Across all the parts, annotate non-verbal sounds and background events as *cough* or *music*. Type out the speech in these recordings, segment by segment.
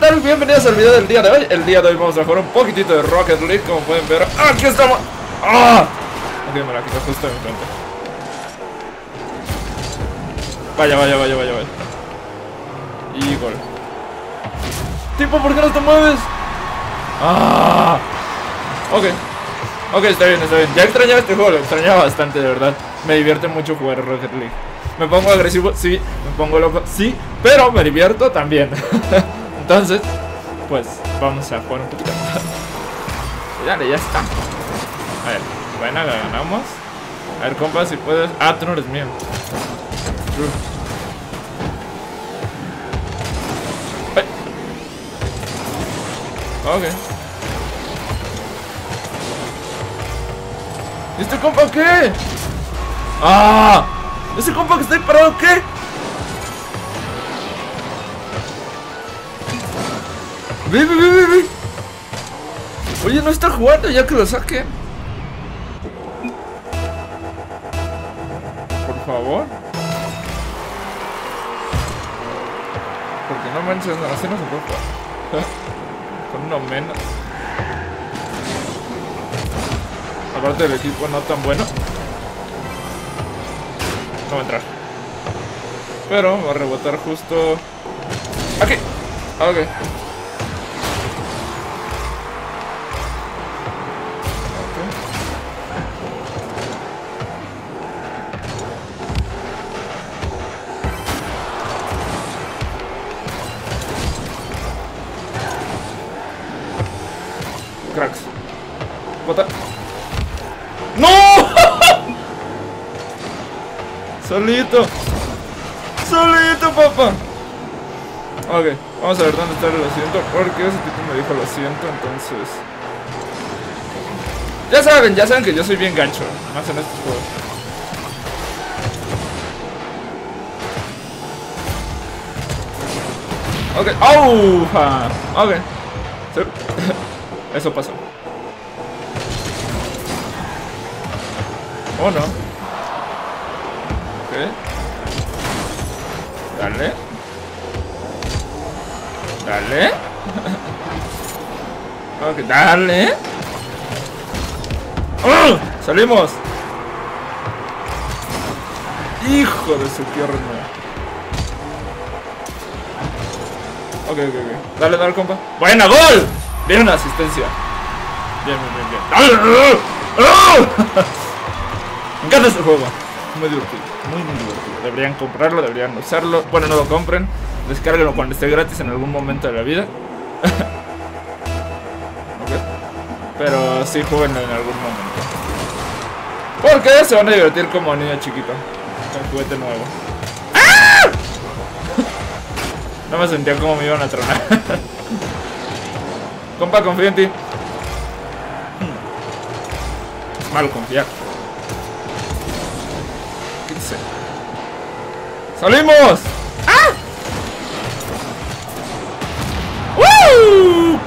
tal? Bienvenidos al video del día de hoy. El día de hoy vamos a jugar un poquitito de Rocket League, como pueden ver. ¡Aquí estamos! ¡Ah! Ok, me la quito justo. Vaya, vaya, vaya, vaya, vaya. Y gol. Tipo, ¿por qué no te mueves? ¡Ah! Ok. Ok, está bien, está bien. Ya extrañaba este juego, lo extrañaba bastante, de verdad. Me divierte mucho jugar Rocket League. Me pongo agresivo, sí. Me pongo loco, sí. Pero me divierto también. *laughs* Entonces, pues vamos a jugar un poquito más. *laughs* Dale, ya está. A ver, buena, la ganamos. A ver, compa, si puedes. Ah, tú no eres mío. Ay. Ok. ¿Y este compa qué? ¡Ah! ¿Ese compa que está ahí parado qué? Ve, ve, ve, ve. Oye, no está jugando ya que lo saquen. Por favor. Porque no manches, no, así no se puede jugar. *laughs* Con uno menos. Aparte del equipo no tan bueno. No va a entrar. Pero va a rebotar justo... Aquí. Ok. Solito. Solito, papá. Ok, vamos a ver dónde está el asiento. Porque ese tipo me dijo lo siento, entonces. Ya saben, ya saben que yo soy bien gancho. Más en estos juegos. Ok, ¡au! Ok. *laughs* Eso pasó. Oh no. Dale. ok, dale. ¡Oh! ¡Salimos! Hijo de su pierna. Ok, ok, ok. Dale, dale, compa. ¡Buena, gol! Bien una asistencia. Bien, bien, bien, bien. Me encanta este juego. Muy divertido. Muy, muy divertido. Deberían comprarlo, deberían usarlo. Bueno, no lo compren. Descárguenlo cuando esté gratis en algún momento de la vida. *laughs* okay. Pero sí jueguenlo en algún momento. Porque se van a divertir como niño chiquito. Con juguete nuevo. *laughs* No me sentía como me iban a tronar. *laughs* Compa, confío en ti. Es malo confiar. ¿Qué dice? ¡Salimos!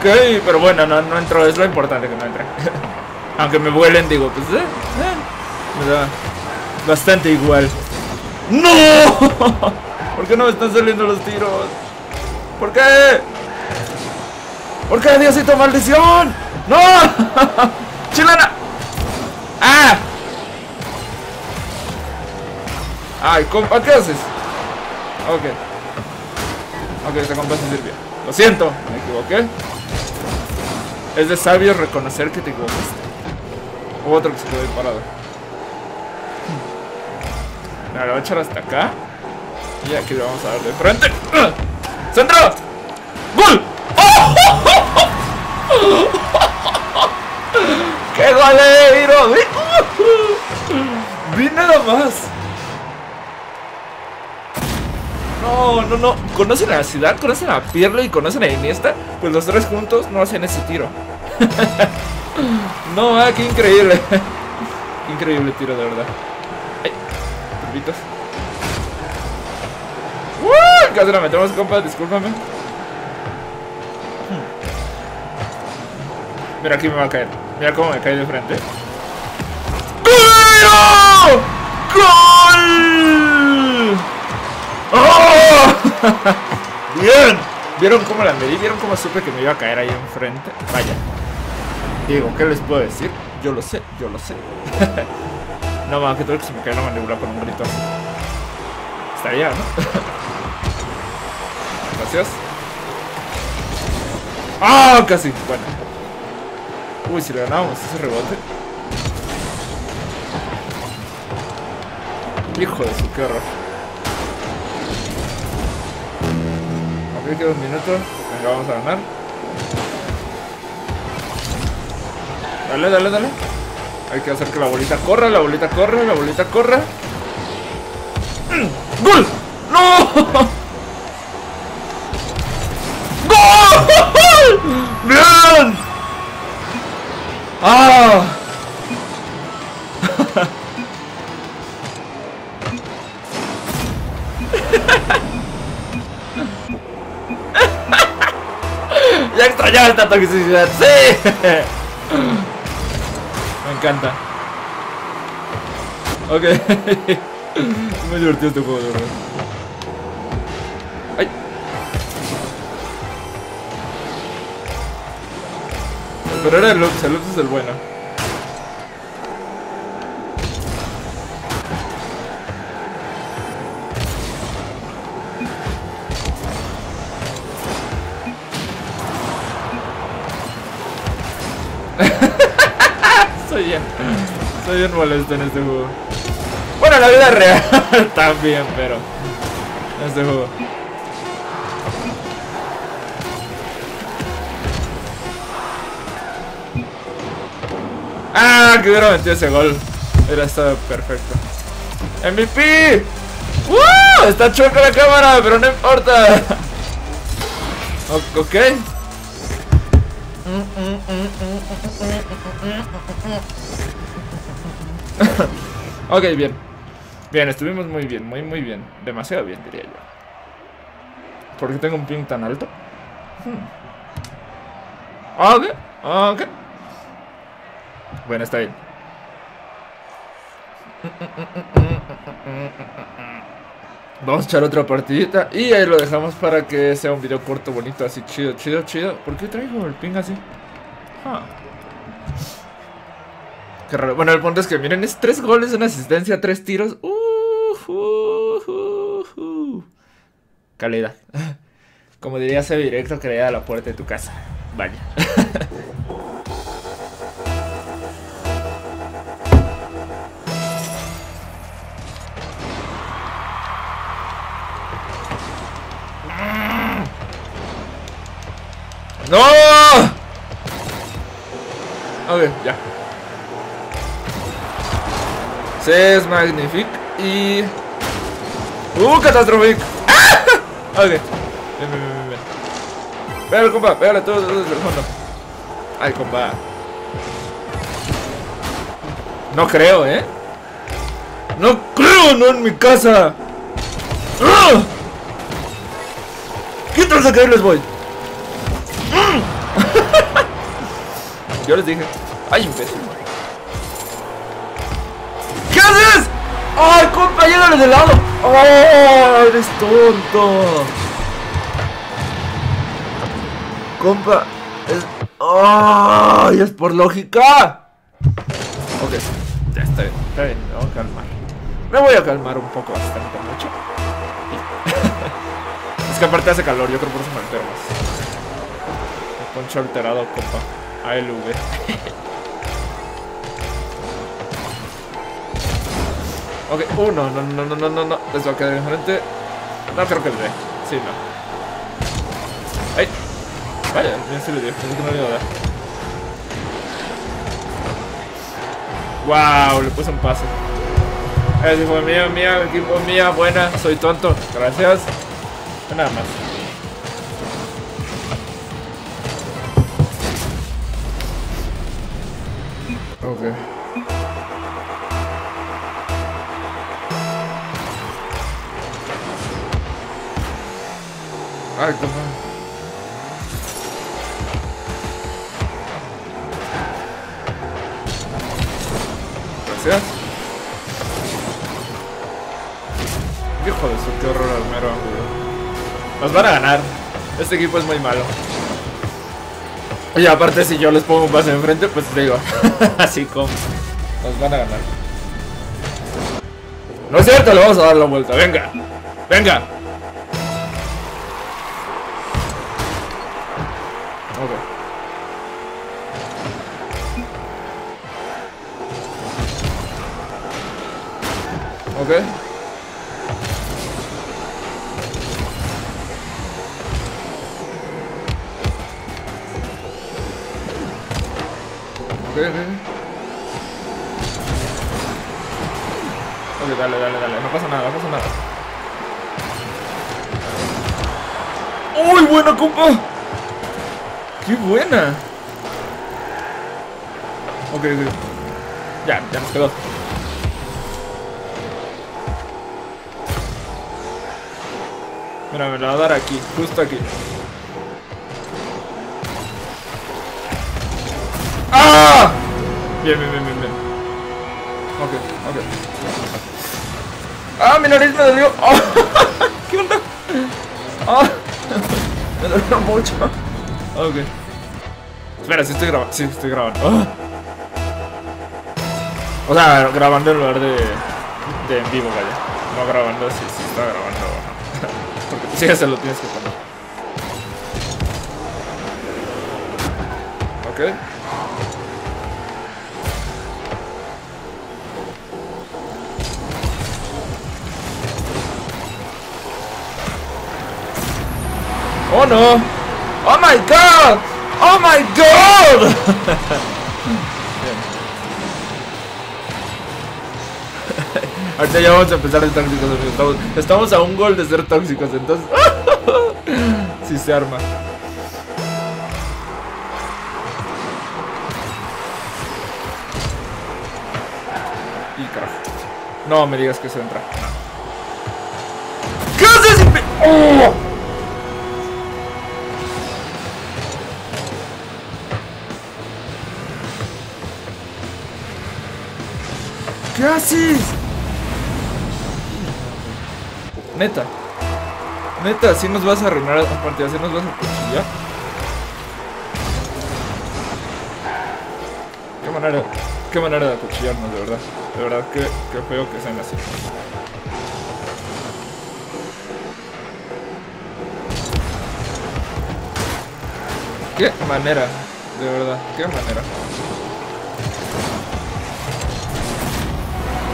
Ok, pero bueno, no, no entró. Es lo importante que no entre. *laughs* Aunque me vuelen, digo, pues eh, eh, me da bastante igual. ¡No! *laughs* ¿Por qué no me están saliendo los tiros? ¿Por qué? ¿Por qué, Diosito, maldición? ¡No! *laughs* ¡Chilena! ¡Ah! Ay, compa, ¿qué haces? Ok. Ok, esta compa se sirvió. Lo siento, me equivoqué. Es de sabio reconocer que te equivocaste. Otro que se quedó ahí parado. Mira, lo voy a echar hasta acá. Y aquí le vamos a dar de frente. ¡Centro! ¡Gol! ¡Qué goleiro! Vi nada más. No, no, no. ¿Conocen a Ciudad? ¿Conocen a Pirlo y conocen a Iniesta? Pues los tres juntos no hacen ese tiro. *laughs* no, ah, qué increíble. *laughs* qué increíble tiro, de verdad. Ay, turbitos. ¡Uh! Casi la metemos, compa, discúlpame. Mira, aquí me va a caer. Mira cómo me cae de frente. ¡Gol! ¡Gol! ¡Oh! *laughs* Bien. ¿Vieron cómo la medí? ¿Vieron cómo supe que me iba a caer ahí enfrente? Vaya. Digo, ¿qué les puedo decir? Yo lo sé, yo lo sé. *laughs* no, más que todo que se me cae la mandíbula con un grito así. Estaría, ¿no? *laughs* Gracias. ¡Ah! casi. Bueno. Uy, si le ganábamos ese rebote. Hijo de su, qué horror. Ok, queda un minuto. Venga, vamos a ganar. Dale, dale, dale. Hay que hacer que la bolita corra, la bolita corra, la bolita corra. *clears throat* ¡Gol! ¡No! *laughs* ¡Gol! *laughs* ¡Bien! ¡Ah! Extrañaba esta toxicidad. ¡Sí! Me encanta. Ok. *laughs* Muy divertido este juego, de verdad. ¡Ay! Pero era el Lux, el Lux es el bueno. Soy bien molesto en este juego. Bueno, en la vida real también, pero. En este juego. ¡Ah! Que hubiera metido ese gol. Hubiera estado perfecto. ¡MVP! ¡Woo! Está chueca la cámara, pero no importa. Ok. Ok, bien. Bien, estuvimos muy bien, muy muy bien. Demasiado bien, diría yo. ¿Por qué tengo un ping tan alto? Hmm. Ok, ok. Bueno, está bien. Vamos a echar otra partidita y ahí lo dejamos para que sea un video corto, bonito, así chido, chido, chido. ¿Por qué traigo el ping así? Ah. Bueno, el punto es que miren, es tres goles, una asistencia, tres tiros. Uh, uh. Calidad. *laughs* Como diría ese directo da a la puerta de tu casa. Vaya. *laughs* ¡No! Ok, ya. Se es magnific y. ¡Uh, catastrophic! ¡Ah! *laughs* Ok. Bien, bien, bien. Pégale, compa, pégale todo desde el fondo. Ay, compa. No creo, ¿eh? No creo, no en mi casa. ¡Ah! ¿Qué tal caer les voy? *laughs* Yo les dije. Ay, imbécil. ¿Qué haces? ¡Ay, compa, llégale de lado! ¡Oh, eres tonto! Compa, es... ¡Ay, es por lógica! Ok, ya está bien, está bien, me voy a calmar. Me voy a calmar un poco, bastante mucho. *laughs* es que aparte hace calor, yo creo por eso me altero más. Me poncho alterado, compa. ALV. Ok, uh, no, no, no, no, no, no, no. Les va a quedar enfrente. No creo que le dé. Sí, no. ¡Ay! Vaya, bien se le dio. Pensé que no le iba a dar. ¡Wow! Le puse un pase. Ese fue mío, mía, equipo mía, buena. Soy tonto. Gracias. Nada más. Hijo de su, qué horror al mero ángulo. Nos van a ganar. Este equipo es muy malo. Y aparte si yo les pongo un pase enfrente, pues digo, *laughs* así como nos van a ganar. No es cierto, le vamos a dar la vuelta. Venga, venga. Ok. Ok. Ok, dale, dale, dale. No pasa nada, no pasa nada. ¡Uy, buena, compa! ¡Qué buena! Ok, ok. Ya, ya nos quedó. Mira, me la va a dar aquí, justo aquí. ¡Ah! Bien, bien, bien, bien, bien. Ok, ok. ¡Ah, mi nariz me dolió! ¡Ah! *laughs* ¿Qué onda? ¡Ah! Me dolió mucho. Ok. Espera, sí estoy grabando. Sí, estoy grabando. ¡Ah! O sea, grabando en lugar de, de en vivo, vaya. No grabando si sí, está grabando sí, se lo tienes que poner. Ok. Oh no! Oh my god! Oh my god! *laughs* Ahorita ya vamos a empezar el tóxicos. Estamos, a un gol de ser tóxicos, entonces. *laughs* si se arma. Y carajo. No me digas que se entra. ¿Qué haces? ¡Oh! ¿Qué haces? Neta. Neta, así nos vas a arruinar la partida, así nos vas a cuchillar. Qué manera, qué manera de acuchillarnos, de verdad. De verdad, qué, qué feo que sean así. Qué manera, de verdad, qué manera.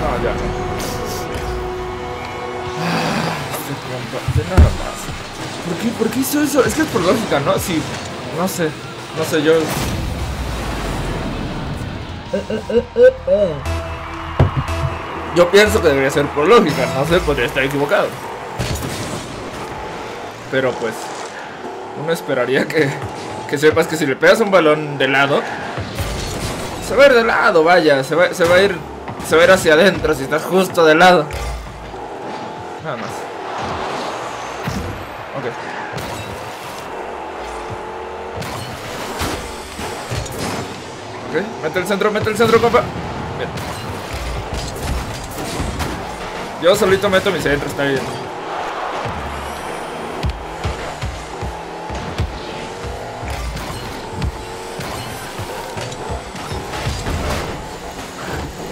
No, ya. Compa, de nada más. ¿Por qué, ¿Por hizo eso? Es que es por lógica, ¿no? Sí, no sé. No sé, yo. Yo pienso que debería ser por lógica, no sé, podría estar equivocado. Pero pues, uno esperaría que, que sepas que si le pegas un balón de lado, se va a ir de lado, vaya, se va, se va a ir se va a ir hacia adentro si estás justo de lado. Nada más. Ok, mete el centro, mete el centro, compa. Bien. Yo solito meto mi centro, está bien.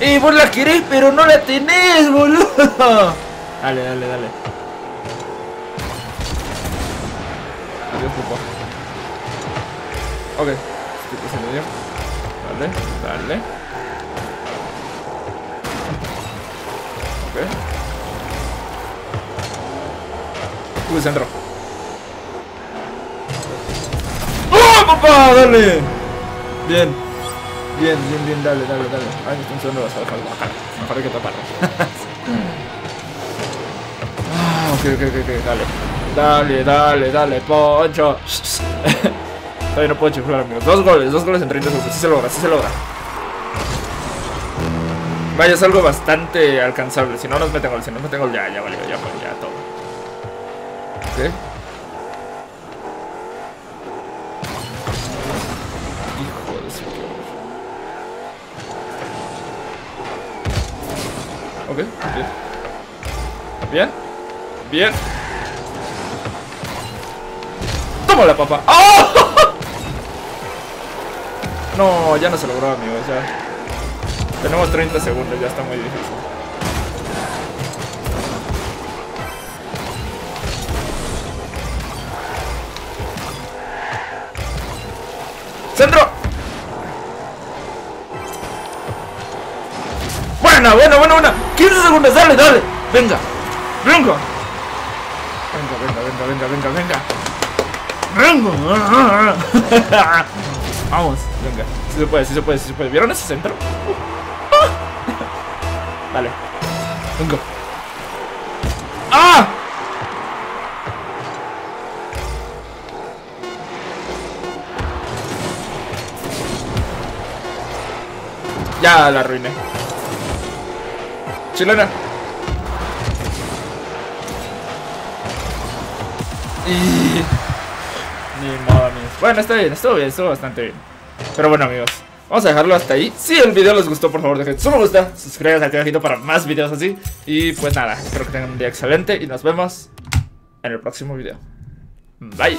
Y vos la querés, pero no la tenés, boludo. Dale, dale, dale. Adiós, pupa. Ok. Este se me dio. Dale. Ok. Uy, centro. ¡Oh, papá! Dale. Bien. Bien, bien, bien, dale, dale, dale. Ay, me están sudando las orejas, guacala. Mejor hay que taparlas. *laughs* ah, ok, ok, ok, dale. Dale, dale, dale, Poncho. *laughs* Todavía no puedo chiflar, amigos. Dos goles, dos goles en 30 segundos. Sí se logra, sí se logra. Vaya, es algo bastante alcanzable. Si no nos meten gol, si no nos meten gol, ya, ya valió, ya, ya, todo. Ok. Hijo de su Ok, bien. Bien. Bien. Tómala, papá. ¡Oh! No, ya no se logró, amigos. Ya. Tenemos 30 segundos, ya está muy difícil. ¡Centro! Buena, buena, buena, buena. 15 segundos, dale, dale. Venga, venga. Venga, venga, venga, venga, venga, *laughs* venga. Vamos, venga. Si se puede, si se puede, si se puede. ¿Vieron ese centro? *laughs* Dale. Venga. ¡Ah! Ya la arruiné. Chilena. Y... *laughs* Ni modo. Bueno, está bien, estuvo bien, estuvo bastante bien. Pero bueno, amigos, vamos a dejarlo hasta ahí. Si el video les gustó, por favor, dejen su me gusta, suscríbanse aquí abajito para más videos así. Y pues nada, espero que tengan un día excelente y nos vemos en el próximo video. Bye.